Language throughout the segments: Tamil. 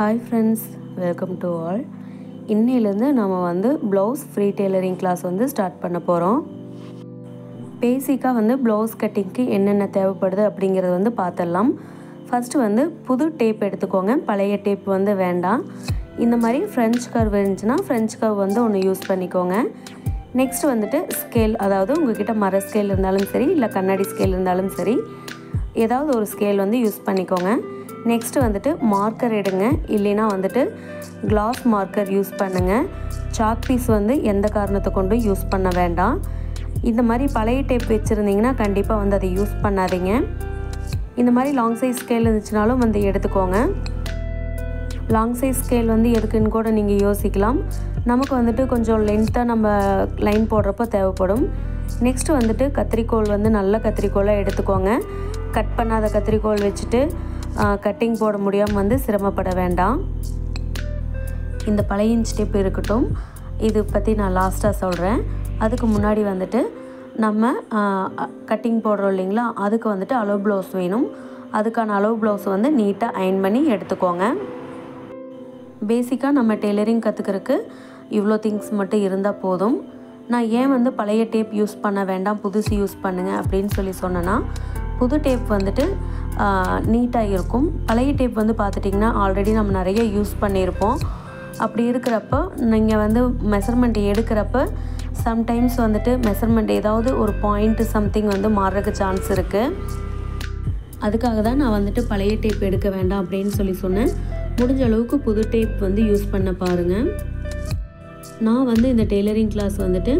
Hi friends welcome to all இன்னிலேருந்து நம்ம வந்து ப்ளவுஸ் ஃப்ரீ டெய்லரிங் கிளாஸ் வந்து ஸ்டார்ட் பண்ண போகிறோம் பேசிக்காக வந்து ப்ளவுஸ் கட்டிங்க்கு என்னென்ன தேவைப்படுது அப்படிங்கிறது வந்து பார்த்துடலாம் ஃபஸ்ட்டு வந்து புது டேப் எடுத்துக்கோங்க. பழைய டேப் வந்து வேண்டாம். இந்த மாதிரி ஃப்ரெஞ்ச் கர்வ் இருந்துச்சுன்னா ஃப்ரெஞ்ச் கர்வ் வந்து ஒன்று யூஸ் பண்ணிக்கோங்க. நெக்ஸ்ட் வந்துட்டு ஸ்கேல் அதாவது உங்ககிட்ட மர ஸ்கேல் இருந்தாலும் சரி இல்லை கண்ணாடி ஸ்கேல் இருந்தாலும் சரி ஏதாவது ஒரு ஸ்கேல் வந்து யூஸ் பண்ணிக்கோங்க. நெக்ஸ்ட்டு வந்துட்டு மார்க்கர் எடுங்க. இல்லைன்னா வந்துட்டு கிளாஸ் மார்க்கர் யூஸ் பண்ணுங்கள் சாக் பீஸ் வந்து எந்த காரணத்தை கொண்டும் யூஸ் பண்ண வேண்டாம். இந்த மாதிரி பழைய டேப் வச்சுருந்தீங்கன்னா கண்டிப்பாக வந்து அதை யூஸ் பண்ணாதீங்க. இந்த மாதிரி லாங் சைஸ் ஸ்கேல் இருந்துச்சுனாலும் வந்து எடுத்துக்கோங்க. லாங் சைஸ் ஸ்கேல் வந்து எதுக்குன்னு கூட நீங்கள் யோசிக்கலாம். நமக்கு வந்துட்டு கொஞ்சம் லென்த்தாக நம்ம லைன் போடுறப்போ தேவைப்படும். நெக்ஸ்ட்டு வந்துட்டு கத்திரிக்கோல் வந்து நல்ல கத்திரிக்கோலாக எடுத்துக்கோங்க. கட் பண்ணாத கத்திரிக்கோல் வச்சுட்டு கட்டிங் போட முடியாமல் வந்து சிரமப்பட வேண்டாம். இந்த பழைய இன்ச் இருக்கட்டும் இது பற்றி நான் லாஸ்ட்டாக சொல்கிறேன் அதுக்கு முன்னாடி வந்துட்டு நம்ம கட்டிங் போடுறோம் இல்லைங்களா அதுக்கு வந்துட்டு அளவு ப்ளவுஸ் வேணும். அதுக்கான அளவு ப்ளவுஸ் வந்து நீட்டாக அயன் பண்ணி எடுத்துக்கோங்க. பேசிக்காக நம்ம டெய்லரிங் கற்றுக்கிறதுக்கு இவ்வளோ திங்ஸ் மட்டும் இருந்தால் போதும். நான் ஏன் வந்து பழைய டேப் யூஸ் பண்ண வேண்டாம் புதுசு யூஸ் பண்ணுங்கள் அப்படின்னு சொல்லி சொன்னேன்னா புது டேப் வந்துட்டு நீட்டாக இருக்கும் பழைய டேப் வந்து பார்த்துட்டிங்கன்னா ஆல்ரெடி நம்ம நிறைய யூஸ் பண்ணியிருப்போம். அப்படி இருக்கிறப்ப நீங்கள் வந்து மெஷர்மெண்ட் எடுக்கிறப்ப சம்டைம்ஸ் வந்துட்டு மெஷர்மெண்ட் ஏதாவது ஒரு பாயிண்ட்டு சம்திங் வந்து மாறுறதுக்கு சான்ஸ் இருக்குது அதுக்காக தான் நான் வந்துட்டு பழைய டேப் எடுக்க வேண்டாம் அப்படின்னு சொல்லி சொன்னேன். முடிஞ்ச அளவுக்கு புது டேப் வந்து யூஸ் பண்ண பாருங்கள் நான் வந்து இந்த டெய்லரிங் கிளாஸ் வந்துட்டு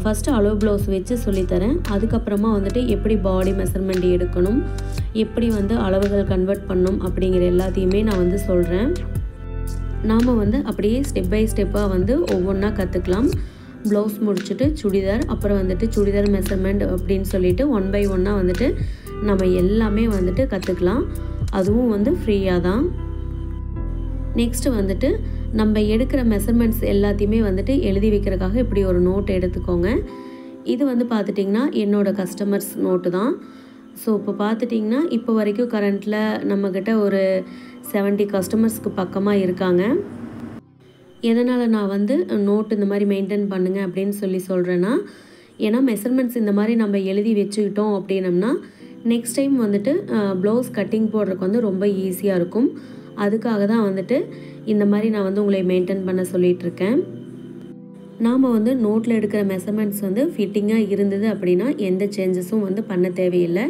ஃபஸ்ட்டு அளவு ப்ளவுஸ் வச்சு சொல்லித்தரேன். அதுக்கப்புறமா வந்துட்டு எப்படி பாடி மெஷர்மெண்ட் எடுக்கணும் எப்படி வந்து அளவுகள் கன்வெர்ட் பண்ணணும் அப்படிங்கிற எல்லாத்தையுமே நான் வந்து சொல்கிறேன் நாம் வந்து அப்படியே ஸ்டெப் பை ஸ்டெப்பாக வந்து ஒவ்வொன்றா கற்றுக்கலாம் ப்ளவுஸ் முடிச்சுட்டு சுடிதார் அப்புறம் வந்துட்டு சுடிதார் மெஷர்மெண்ட் அப்படின்னு சொல்லிட்டு ஒன் பை ஒன்னாக வந்துட்டு நம்ம எல்லாமே வந்துட்டு கற்றுக்கலாம் அதுவும் வந்து ஃப்ரீயாக தான். நெக்ஸ்ட்டு வந்துட்டு நம்ம எடுக்கிற மெஷர்மெண்ட்ஸ் எல்லாத்தையுமே வந்துட்டு எழுதி வைக்கிறதுக்காக இப்படி ஒரு நோட் எடுத்துக்கோங்க. இது வந்து பார்த்துட்டிங்கன்னா என்னோடய கஸ்டமர்ஸ் நோட்டு தான். ஸோ இப்போ பார்த்துட்டிங்கன்னா இப்போ வரைக்கும் கரண்ட்டில் நம்மக்கிட்ட ஒரு செவன்ட்டி கஸ்டமர்ஸ்க்கு பக்கமாக இருக்காங்க. எதனால் நான் வந்து நோட்டு இந்த மாதிரி மெயின்டைன் பண்ணுங்க அப்படின்னு சொல்லி சொல்கிறேன்னா ஏன்னா மெஷர்மெண்ட்ஸ் இந்த மாதிரி நம்ம எழுதி வச்சுக்கிட்டோம் அப்படின்னம்னா நெக்ஸ்ட் டைம் வந்துட்டு ப்ளவுஸ் கட்டிங் போடுறதுக்கு வந்து ரொம்ப ஈஸியாக இருக்கும். அதுக்காக தான் வந்துட்டு இந்த மாதிரி நான் வந்து உங்களை மெயின்டைன் பண்ண சொல்லிகிட்ருக்கேன் நாம் வந்து நோட்டில் எடுக்கிற மெஷர்மெண்ட்ஸ் வந்து ஃபிட்டிங்காக இருந்தது அப்படின்னா எந்த சேஞ்சஸும் வந்து பண்ண தேவையில்லை.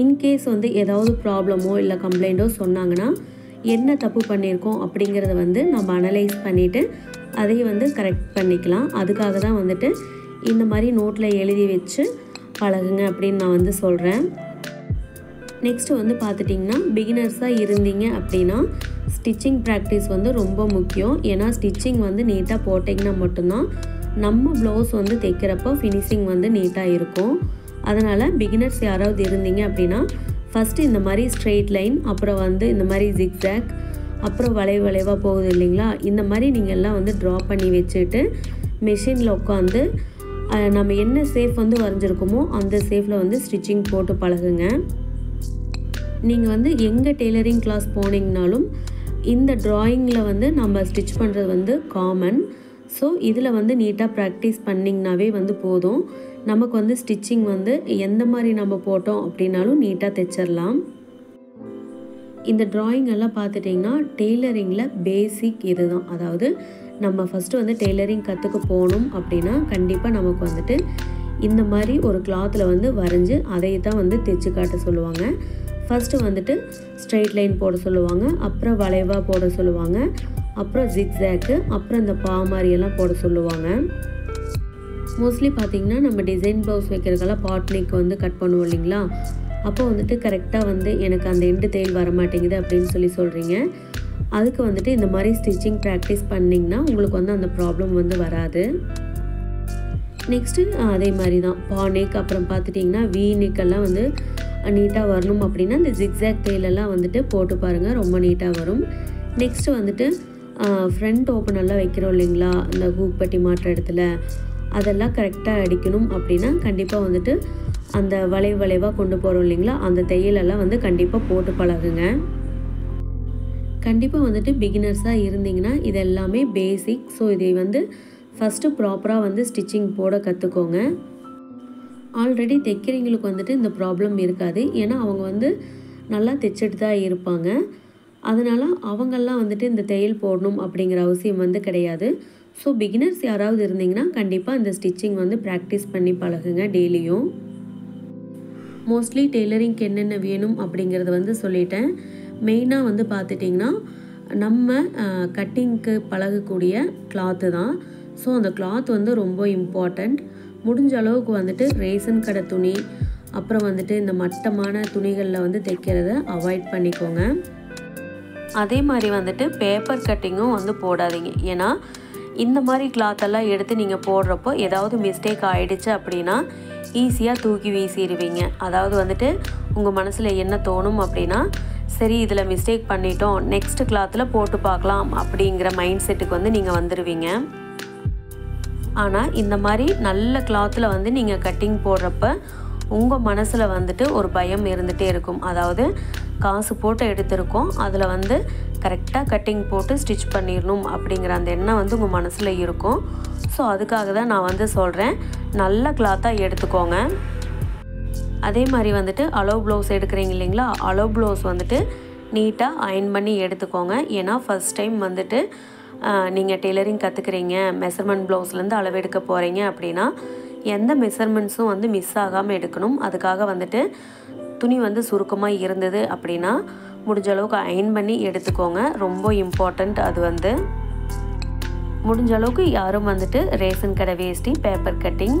இன்கேஸ் வந்து ஏதாவது ப்ராப்ளமோ இல்லை கம்ப்ளைண்ட்டோ சொன்னாங்கன்னா என்ன தப்பு பண்ணியிருக்கோம் அப்படிங்கிறத வந்து நம்ம அனலைஸ் பண்ணிவிட்டு அதை வந்து கரெக்ட் பண்ணிக்கலாம். அதுக்காக தான் வந்துட்டு இந்த மாதிரி நோட்டில் எழுதி வச்சு பழகுங்க அப்படின்னு நான் வந்து சொல்கிறேன் நெக்ஸ்ட்டு வந்து பார்த்துட்டிங்கன்னா பிகினர்ஸாக இருந்தீங்க அப்படின்னா ஸ்டிச்சிங் ப்ராக்டிஸ் வந்து ரொம்ப முக்கியம். ஏன்னா ஸ்டிச்சிங் வந்து நீட்டாக போட்டிங்கன்னா மட்டும்தான் நம்ம ப்ளவுஸ் வந்து தைக்கிறப்போ ஃபினிஷிங் வந்து நீட்டாக இருக்கும். அதனால் பிகினர்ஸ் யாராவது இருந்தீங்க அப்படின்னா ஃபஸ்ட்டு இந்த மாதிரி ஸ்ட்ரெயிட் லைன் அப்புறம் வந்து இந்த மாதிரி ஜிக்ஸாக் அப்புறம் வளைவு வளைவாக போகுது இல்லைங்களா? இந்த மாதிரி நீங்கள் எல்லாம் வந்து ட்ரா பண்ணி வச்சுட்டு மிஷினில் உட்காந்து நம்ம என்ன சேஃப் வந்து வரைஞ்சிருக்கோமோ அந்த சேஃபில் வந்து ஸ்டிச்சிங் போட்டு பழகுங்க. நீங்கள் வந்து எங்கே டெய்லரிங் கிளாஸ் போனீங்கனாலும் இந்த ட்ராயிங்கில் வந்து நம்ம ஸ்டிச் பண்ணுறது வந்து காமன் ஸோ இதில் வந்து நீட்டாக ப்ராக்டிஸ் பண்ணிங்கனாவே வந்து போதும். நமக்கு வந்து ஸ்டிச்சிங் வந்து எந்த மாதிரி நம்ம போட்டோம் அப்படின்னாலும் நீட்டாக தைச்சிடலாம் இந்த ட்ராயிங் எல்லாம் பார்த்துட்டிங்கன்னா டெய்லரிங்கில் பேசிக் இதுதான். அதாவது நம்ம ஃபஸ்ட்டு வந்து டெய்லரிங் கற்றுக்க போகணும் அப்படின்னா கண்டிப்பாக நமக்கு வந்துட்டு இந்த மாதிரி ஒரு கிளாத்தில் வந்து வரைஞ்சி அதை தான் வந்து தைச்சு காட்ட சொல்லுவாங்க. ஃபஸ்ட்டு வந்துட்டு ஸ்ட்ரெயிட் லைன் போட சொல்லுவாங்க அப்புறம் வளைவாக போட சொல்லுவாங்க அப்புறம் ஜிக்ஸாக்கு அப்புறம் இந்த பா மாதிரியெல்லாம் போட சொல்லுவாங்க. மோஸ்ட்லி பார்த்திங்கன்னா நம்ம டிசைன் ப்ளவுஸ் வைக்கிறதுக்கெல்லாம் பாட்னிக் வந்து கட் பண்ணுவோம் இல்லைங்களா? அப்போ வந்துட்டு கரெக்டாக வந்து எனக்கு அந்த எண்டு தேயில் வர மாட்டேங்குது அப்படின்னு சொல்லி சொல்கிறீங்க அதுக்கு வந்துட்டு இந்த மாதிரி ஸ்டிச்சிங் ப்ராக்டிஸ் பண்ணிங்கன்னா உங்களுக்கு வந்து அந்த ப்ராப்ளம் வந்து வராது. நெக்ஸ்ட்டு அதே மாதிரி தான். பானிக் அப்புறம் பார்த்துட்டிங்கன்னா வீ நெக்கெல்லாம் வந்து நீட்டாக வரணும் அப்படின்னா இந்த ஜிக்ஸாக் தையலெல்லாம் வந்துட்டு போட்டு பாருங்கள் ரொம்ப நீட்டாக வரும். நெக்ஸ்ட்டு வந்துட்டு ஃப்ரண்ட் ஓப்பனெல்லாம் வைக்கிறோம் இல்லைங்களா? இந்த ஹூக் மாற்ற இடத்துல. அதெல்லாம் கரெக்டாக அடிக்கணும் அப்படின்னா கண்டிப்பாக வந்துட்டு அந்த வளைவு வளைவாக கொண்டு போகிறோம் இல்லைங்களா? அந்த தையலெல்லாம் வந்து கண்டிப்பாக போட்டு பழகுங்க. கண்டிப்பாக வந்துட்டு பிகினர்ஸாக இருந்தீங்கன்னா இது எல்லாமே பேசிக் ஸோ இதை வந்து ஃபஸ்ட்டு ப்ராப்பராக வந்து ஸ்டிச்சிங் போட கற்றுக்கோங்க ஆல்ரெடி தைக்கிறவங்களுக்கு வந்துட்டு இந்த ப்ராப்ளம் இருக்காது. ஏன்னா அவங்க வந்து நல்லா தைச்சிட்டு தான் இருப்பாங்க. அதனால் அவங்கெல்லாம் வந்துட்டு இந்த தையல் போடணும் அப்படிங்கிற அவசியம் வந்து கிடையாது. ஸோ பிகினர்ஸ் யாராவது இருந்தீங்கன்னா கண்டிப்பாக இந்த ஸ்டிச்சிங் வந்து ப்ராக்டிஸ் பண்ணி பழகுங்க டெய்லியும் மோஸ்ட்லி டெய்லரிங்க்கு என்னென்ன வேணும் அப்படிங்கிறத வந்து சொல்லிட்டேன். மெயினாக வந்து பார்த்துட்டிங்கன்னா நம்ம கட்டிங்க்கு பழகக்கூடிய கிளாத்து தான். ஸோ அந்த கிளாத் வந்து ரொம்ப இம்பார்ட்டண்ட் முடிஞ்ச அளவுக்கு வந்துட்டு ரேசன் கடை துணி அப்புறம் வந்துட்டு இந்த மட்டமான துணிகளில் வந்து தைக்கிறத அவாய்ட் பண்ணிக்கோங்க. அதே மாதிரி வந்துட்டு பேப்பர் கட்டிங்கும் வந்து போடாதீங்க. ஏன்னா இந்த மாதிரி கிளாத்தெல்லாம் எடுத்து நீங்கள் போடுறப்போ ஏதாவது மிஸ்டேக் ஆகிடுச்சு அப்படின்னா ஈஸியாக தூக்கி வீசிடுவீங்க. அதாவது வந்துட்டு உங்கள் மனசில் என்ன தோணும் அப்படின்னா சரி இதில் மிஸ்டேக் பண்ணிட்டோம் நெக்ஸ்ட் கிளாத்தில் போட்டு பார்க்கலாம் அப்படிங்கிற மைண்ட் செட்டுக்கு வந்து நீங்கள் வந்துடுவீங்க ஆனால் இந்த மாதிரி நல்ல கிளாத்தில் வந்து நீங்கள் கட்டிங் போடுறப்ப உங்கள் மனசில் வந்துட்டு ஒரு பயம் இருந்துகிட்டே இருக்கும். அதாவது காசு போட்டு எடுத்திருக்கோம் அதில் வந்து கரெக்டாக கட்டிங் போட்டு ஸ்டிச் பண்ணிடணும் அப்படிங்கிற அந்த எண்ணம் வந்து உங்கள் மனசில் இருக்கும். ஸோ அதுக்காக தான் நான் வந்து சொல்கிறேன் நல்ல கிளாத்தாக எடுத்துக்கோங்க. அதே மாதிரி வந்துட்டு அலோ ப்ளவுஸ் எடுக்கிறீங்க இல்லைங்களா அலோ ப்ளவுஸ் வந்துட்டு நீட்டாக அயன் பண்ணி எடுத்துக்கோங்க. ஏன்னா ஃபஸ்ட் டைம் வந்துட்டு நீங்கள் டெய்லரிங் கற்றுக்குறீங்க மெஷர்மெண்ட் ப்ளவுஸ்லேருந்து அளவெடுக்க போகிறீங்க அப்படின்னா எந்த மெஷர்மெண்ட்ஸும் வந்து மிஸ் ஆகாமல் எடுக்கணும். அதுக்காக வந்துட்டு துணி வந்து சுருக்கமாக இருந்தது அப்படின்னா முடிஞ்ச அளவுக்கு அயன் பண்ணி எடுத்துக்கோங்க. ரொம்ப இம்பார்ட்டண்ட் அது வந்து. முடிஞ்ச அளவுக்கு யாரும் வந்துட்டு ரேஷன் கடை வேஷ்டி பேப்பர் கட்டிங்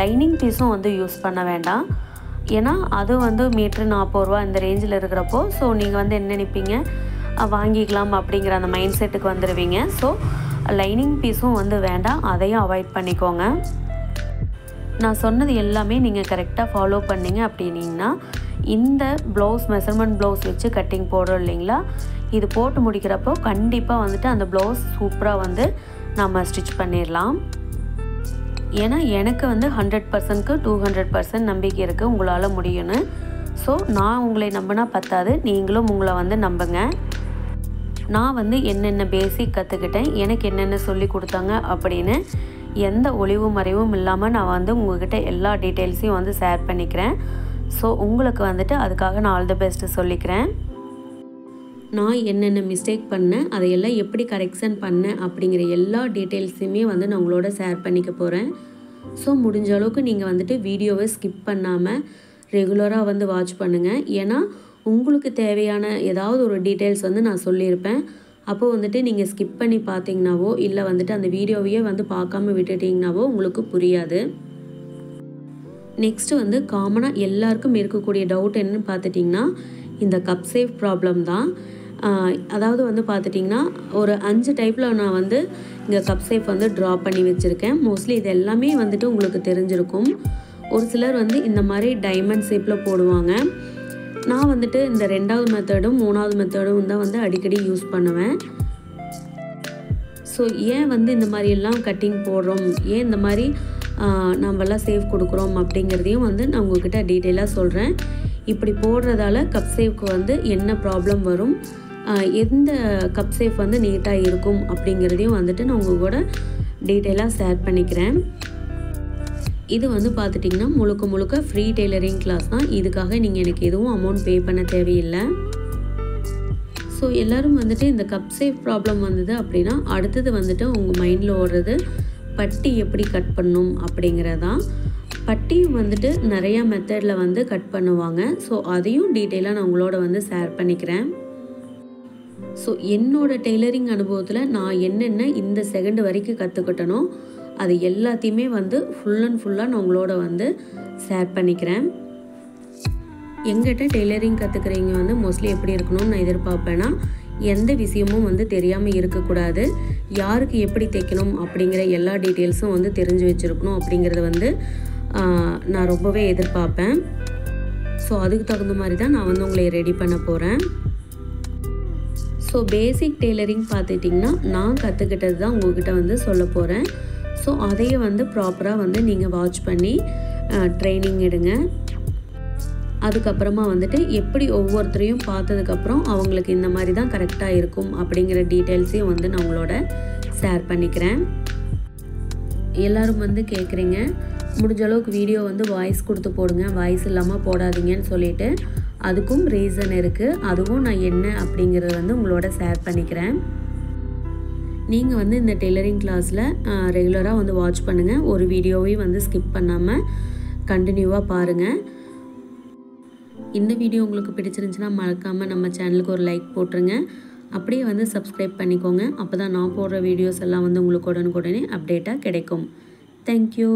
லைனிங் பீஸும் வந்து யூஸ் பண்ண வேண்டாம். ஏன்னா அது வந்து மீட்ரு நாற்பது ரூபா இந்த ரேஞ்சில் இருக்கிறப்போ ஸோ நீங்கள் வந்து என்ன நினைப்பீங்க? வாங்கிக்கலாம் அப்படிங்கிற அந்த மைண்ட் செட்டுக்கு வந்துடுவீங்க ஸோ லைனிங் பீஸும் வந்து வேண்டாம். அதையும் அவாய்ட் பண்ணிக்கோங்க. நான் சொன்னது எல்லாமே நீங்கள் கரெக்டாக ஃபாலோ பண்ணிங்க அப்படின்னீங்கன்னா இந்த ப்ளவுஸ் மெஷர்மெண்ட் ப்ளவுஸ் வச்சு கட்டிங் போடுறோம் இல்லைங்களா? இது போட்டு முடிக்கிறப்போ கண்டிப்பாக வந்துட்டு அந்த ப்ளவுஸ் சூப்பராக வந்து நம்ம ஸ்டிச் பண்ணிடலாம் ஏன்னா எனக்கு வந்து ஹண்ட்ரட் பர்சன்ட்க்கு டூ ஹண்ட்ரட் பர்சன்ட் நம்பிக்கை இருக்குது உங்களால் முடியும்னு. ஸோ நான் உங்களை நம்பினா பத்தாது. நீங்களும் உங்களை வந்து நம்புங்க. நான் வந்து என்னென்ன பேசிக் கற்றுக்கிட்டேன் எனக்கு என்னென்ன சொல்லி கொடுத்தாங்க அப்படின்னு எந்த ஒளிவு மறைவும் இல்லாமல் நான் வந்து உங்கள்கிட்ட எல்லா டீட்டெயில்ஸையும் வந்து ஷேர் பண்ணிக்கிறேன். ஸோ உங்களுக்கு வந்துட்டு அதுக்காக நான் ஆல் த பெஸ்ட்டு சொல்லிக்கிறேன். நான் என்னென்ன மிஸ்டேக் பண்ணேன் அதையெல்லாம் எப்படி கரெக்ஷன் பண்ணேன் அப்படிங்கிற எல்லா டீட்டெயில்ஸுமே வந்து நான் உங்களோட ஷேர் பண்ணிக்க போகிறேன் ஸோ முடிஞ்ச அளவுக்கு நீங்கள் வந்துட்டு வீடியோவை ஸ்கிப் பண்ணாமல் ரெகுலராக வந்து வாட்ச் பண்ணுங்கள் ஏன்னா உங்களுக்கு தேவையான ஏதாவது ஒரு டீட்டெயில்ஸ் வந்து நான் சொல்லியிருப்பேன். அப்போ வந்துட்டு நீங்கள் ஸ்கிப் பண்ணி பார்த்தீங்கனாவோ இல்லை வந்துட்டு அந்த வீடியோவையே வந்து பார்க்காம விட்டுட்டிங்கனாவோ உங்களுக்கு புரியாது. நெக்ஸ்ட்டு வந்து காமனாக எல்லாருக்கும் இருக்கக்கூடிய டவுட் என்னன்னு பார்த்துட்டிங்கன்னா இந்த கப் சேஃப் ப்ராப்ளம் தான். அதாவது வந்து பார்த்துட்டிங்கன்னா ஒரு அஞ்சு டைப்பில் நான் வந்து இங்கே கப் சேஃப் வந்து ட்ரா பண்ணி வச்சுருக்கேன். மோஸ்ட்லி இது எல்லாமே வந்துட்டு உங்களுக்கு தெரிஞ்சிருக்கும். ஒரு சிலர் வந்து இந்த மாதிரி டைமண்ட் ஷேப்பில் போடுவாங்க. நான் வந்துட்டு இந்த ரெண்டாவது மெத்தடும் மூணாவது மெத்தடும் தான் வந்து அடிக்கடி யூஸ் பண்ணுவேன். ஸோ ஏன் வந்து இந்த மாதிரி எல்லாம் கட்டிங் போடுறோம்? ஏன் இந்த மாதிரி நம்மளாம் சேவ் கொடுக்குறோம் அப்படிங்கிறதையும் வந்து நான் உங்ககிட்ட டீட்டெயிலாக சொல்கிறேன் இப்படி போடுறதால கப் சேஃப்க்கு வந்து என்ன ப்ராப்ளம் வரும்? எந்த கப் சேஃப் வந்து நீட்டாக இருக்கும் அப்படிங்கிறதையும் வந்துட்டு நான் உங்கள் கூட டீட்டெயிலாக ஷேர் பண்ணிக்கிறேன். இது வந்து பார்த்துட்டிங்கன்னா முழுக்க முழுக்க ஃப்ரீ டெய்லரிங் கிளாஸ் தான். இதுக்காக நீங்கள் எனக்கு எதுவும் அமௌண்ட் பே பண்ண தேவையில்லை. ஸோ எல்லோரும் வந்துட்டு இந்த கப் சேஃப் ப்ராப்ளம் வந்தது அப்படின்னா அடுத்தது வந்துட்டு உங்கள் மைண்டில் ஓடுறது பட்டி எப்படி கட் பண்ணும் அப்படிங்கிறதான் பட்டியும் வந்துட்டு நிறையா மெத்தடில் வந்து கட் பண்ணுவாங்க. ஸோ அதையும் டீட்டெயிலாக நான் உங்களோட வந்து ஷேர் பண்ணிக்கிறேன். ஸோ என்னோடய டெய்லரிங் அனுபவத்தில் நான் என்னென்ன இந்த செகண்ட் வரைக்கும் கற்றுக்கிட்டனோ அது எல்லாத்தையுமே வந்து ஃபுல் அண்ட் ஃபுல்லாக நான் உங்களோட வந்து ஷேர் பண்ணிக்கிறேன். எங்கிட்ட டெய்லரிங் கற்றுக்கிறவங்க வந்து மோஸ்ட்லி எப்படி இருக்கணும்னு நான் எதிர்பார்ப்பேன்னா எந்த விஷயமும் வந்து தெரியாமல் இருக்கக்கூடாது. யாருக்கு எப்படி தைக்கணும் அப்படிங்கிற எல்லா டீட்டெயில்ஸும் வந்து தெரிஞ்சு வச்சுருக்கணும் அப்படிங்கிறத வந்து நான் ரொம்பவே எதிர்பார்ப்பேன். ஸோ அதுக்கு தகுந்த மாதிரி தான் நான் வந்து உங்களை ரெடி பண்ண போகிறேன் ஸோ பேசிக் டெய்லரிங் பார்த்துட்டிங்கன்னா நான் கற்றுக்கிட்டது தான் உங்கள்கிட்ட வந்து சொல்ல போகிறேன் ஸோ அதையே வந்து ப்ராப்பராக வந்து நீங்கள் வாட்ச் பண்ணி ட்ரைனிங் எடுங்க. அதுக்கப்புறமா வந்துட்டு எப்படி ஒவ்வொருத்தரையும் பார்த்ததுக்கப்புறம் அவங்களுக்கு இந்த மாதிரி தான் கரெக்டாக இருக்கும் அப்படிங்கிற டீட்டெயில்ஸையும் வந்து நான் உங்களோட ஷேர் பண்ணிக்கிறேன். எல்லோரும் வந்து கேட்குறீங்க முடிஞ்ச அளவுக்கு வீடியோ வந்து வாய்ஸ் கொடுத்து போடுங்க. வாய்ஸ் இல்லாமல் போடாதீங்கன்னு சொல்லிட்டு அதுக்கும் ரீசன் இருக்குது அதுவும் நான் என்ன அப்படிங்கிறத வந்து உங்களோட ஷேர் பண்ணிக்கிறேன். நீங்கள் வந்து இந்த டெய்லரிங் கிளாஸில் ரெகுலராக வந்து வாட்ச் பண்ணுங்கள் ஒரு வீடியோவையும் வந்து ஸ்கிப் பண்ணாமல் கண்டினியூவாக பாருங்கள் இந்த வீடியோ உங்களுக்கு பிடிச்சிருந்துச்சுன்னா மறக்காமல் நம்ம சேனலுக்கு ஒரு லைக் போட்டுருங்க. அப்படியே வந்து சப்ஸ்கிரைப் பண்ணிக்கோங்க. அப்போ தான் நான் போடுற வீடியோஸ் எல்லாம் வந்து உங்களுக்கு உடனுக்குடனே அப்டேட்டாக கிடைக்கும். தேங்க்யூ